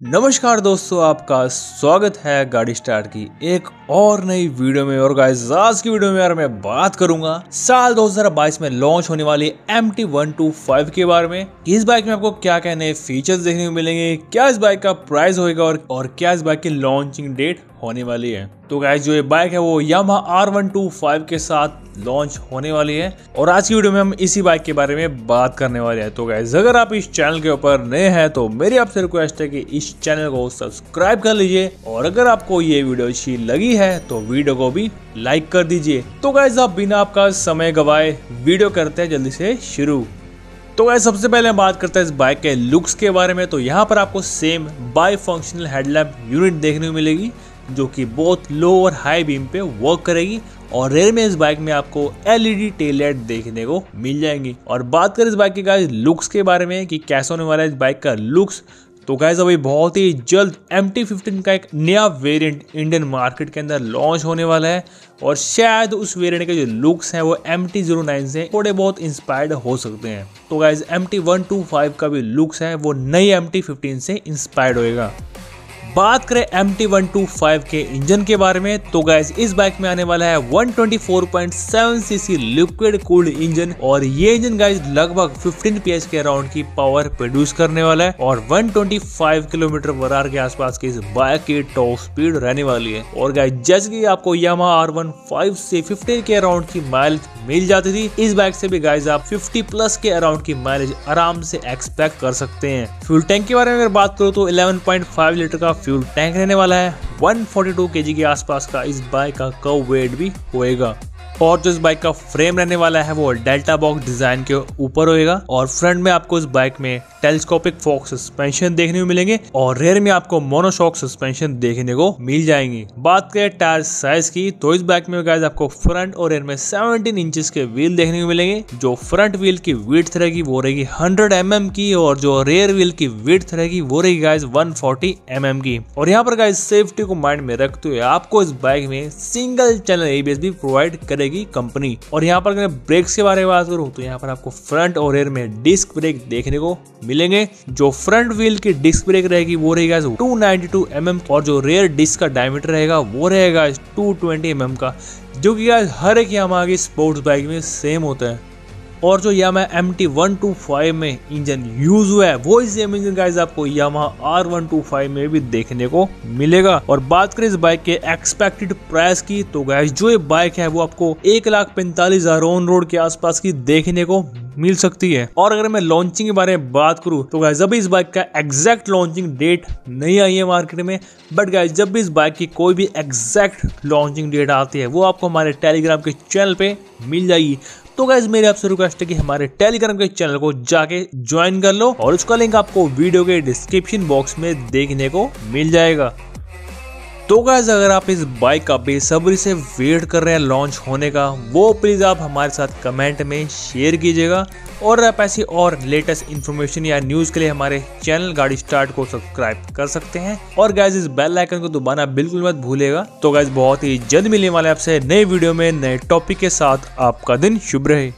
नमस्कार दोस्तों आपका स्वागत है गाड़ी स्टार्ट की एक और नई वीडियो में। और गाइस आज की वीडियो में यार मैं बात करूँगा साल 2022 में लॉन्च होने वाली एम टी के बारे में। इस बाइक में आपको क्या क्या नए फीचर्स देखने को मिलेंगे क्या इस बाइक का प्राइस होगा और, और क्या इस बाइक की लॉन्चिंग डेट होने वाली है। तो गाइस जो ये बाइक है, वो Yamaha R one two five के साथ लॉन्च होने वाली है। और आज की वीडियो में हम इसी बाइक के बारे में बात करने वाले हैं। तो गाइस अगर आप इस चैनल के ऊपर नए हैं तो मेरी आपसे रिक्वेस्ट है कि इस चैनल को सब्सक्राइब कर लीजिए। और अगर आपको ये वीडियो अच्छी लगी है तो वीडियो को भी लाइक कर दीजिए। तो गाइस आप बिना आपका समय गवाए वीडियो करते हैं, जल्दी से शुरू। तो गाइस सबसे पहले हम बात करते हैं इस बाइक के लुक्स के बारे में। तो यहाँ पर आपको same bi functional headlamp unit देखने को मिलेगी। जो कि बहुत लो और हाई बीम पे वर्क करेगी और रेयर में इस बाइक में आपको एलईडी टेल लाइट देखने को मिल जाएँगी। और बात करें इस बाइक के गाइस लुक्स के बारे में कि कैसा होने वाला है इस बाइक का लुक्स तो गाइज़ अभी बहुत ही जल्द एम टी फिफ्टीन का एक नया वेरिएंट इंडियन मार्केट के अंदर लॉन्च होने वाला है और शायद उस वेरिएंट के जो लुक्स हैं वो एम टी ज़ीरो नाइन से थोड़े बहुत इंस्पायर्ड हो सकते हैं। तो guys M T one two five का भी लुक्स है, वो नई एम टी फिफ्टीन से इंस्पायर्ड होएगा। बात करें M T one two five के इंजन के बारे में तो गैस इस बाइक में आने वाला है 124.7 सीसी लिक्विड कूल्ड इंजन और ये इंजन गाइस लगभग 15 पीएच के अराउंड की पावर प्रोड्यूस करने वाला है और 125 किलोमीटर पर आर के आसपास की इस बाइक की टॉप स्पीड रहने वाली है। और गाइस जैसे की आपको यामा आर वन फाइव से फिफ्टीन के अराउंड की माइलेज मिल जाती थी, इस बाइक से भी गाइज़ आप 50 प्लस के अराउंड की माइलेज आराम से एक्सपेक्ट कर सकते हैं। फ्यूल टैंक के बारे में अगर बात करो तो 11.5 लीटर का फ्यूल टैंक रहने वाला है। 142 केजी के आसपास का इस बाइक का कव वेट भी होएगा। और जो इस बाइक का फ्रेम रहने वाला है, वो डेल्टा बॉक्स डिज़ाइन के ऊपर होएगा। और फ्रंट में आपको इस बाइक में टेलीस्कोपिक फोक सस्पेंशन देखने को मिलेंगे और रेयर में आपको मोनोशॉक सस्पेंशन देखने को मिल जाएँगी। बात करें टायर साइज़ की तो इस बाइक में आपको फ्रंट और रेयर में 17 इंचेस के व्हील देखने को मिलेंगे, जो फ्रंट व्हील की विड्थ रहेगी, वो रहेगी 100 एम mm की और जो रेयर व्हील की विड्थ रहेगी, वो रहेगी गाइज़ 140 एम mm की। और यहाँ पर गाइज़ सेफ्टी को माइंड में रखते हुए आपको इस बाइक में सिंगल चैनल एबीएस भी प्रोवाइड करेगी। कंपनी। और यहाँ पर अगर ब्रेक्स के बारे में बात करूँ तो यहाँ पर आपको फ्रंट और रेयर में डिस्क ब्रेक देखने को मिलेंगे। जो फ्रंट व्हील की डिस्क ब्रेक रहेगी, वो रहेगा 292 mm और जो रेयर डिस्क का डायमीटर रहेगा, वो रहेगा 220 mm का। जो कि हर एक यहाँ की स्पोर्ट्स बाइक में सेम होता है। और जो Yamaha M T one two five में इंजन यूज़ हुआ है, वो सेम इंजन गाइज़ आपको Yamaha R one two five में भी देखने को मिलेगा। और बात करें इस बाइक के एक्सपेक्टेड प्राइस की तो गाइज़ जो ये बाइक है, वो आपको एक लाख पैंतालीस हज़ार ऑन रोड के आसपास की देखने को मिल सकती है। और अगर मैं लॉन्चिंग के बारे में बात करूँ तो गाइज़ अभी इस बाइक का एग्जैक्ट लॉन्चिंग डेट नहीं आई है मार्केट में बट गाइज़ जब भी इस बाइक की कोई भी एग्जैक्ट लॉन्चिंग डेट आती है, वो आपको हमारे टेलीग्राम के चैनल पे मिल जाएगी। तो गाइज़ मेरे आपसे रिक्वेस्ट है कि हमारे टेलीग्राम के चैनल को जाके ज्वाइन कर लो और उसका लिंक आपको वीडियो के डिस्क्रिप्शन बॉक्स में देखने को मिल जाएगा। तो गाइज़ अगर आप इस बाइक का बेसब्री से वेट कर रहे हैं लॉन्च होने का, वो प्लीज़ आप हमारे साथ कमेंट में शेयर कीजिएगा। और आप ऐसी और लेटेस्ट इन्फॉर्मेशन या न्यूज़ के लिए हमारे चैनल गाड़ी स्टार्ट को सब्सक्राइब कर सकते हैं। और गाइज़ इस बेल आइकन को दबाना बिल्कुल मत भूलेगा तो गाइज़ बहुत ही जल्द मिलने वाले आपसे नए वीडियो में, नए टॉपिक के साथ। आपका दिन शुभ रहे।